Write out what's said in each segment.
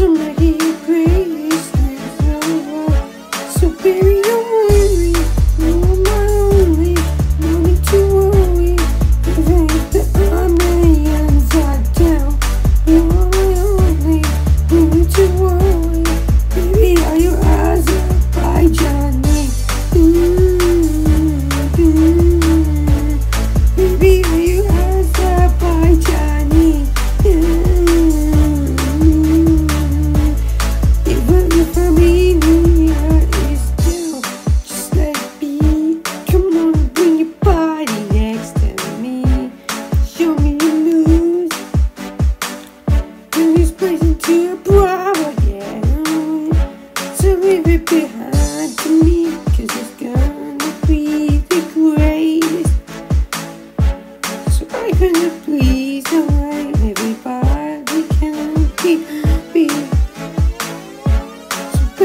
Somebody pray.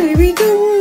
Baby, don't